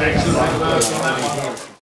six.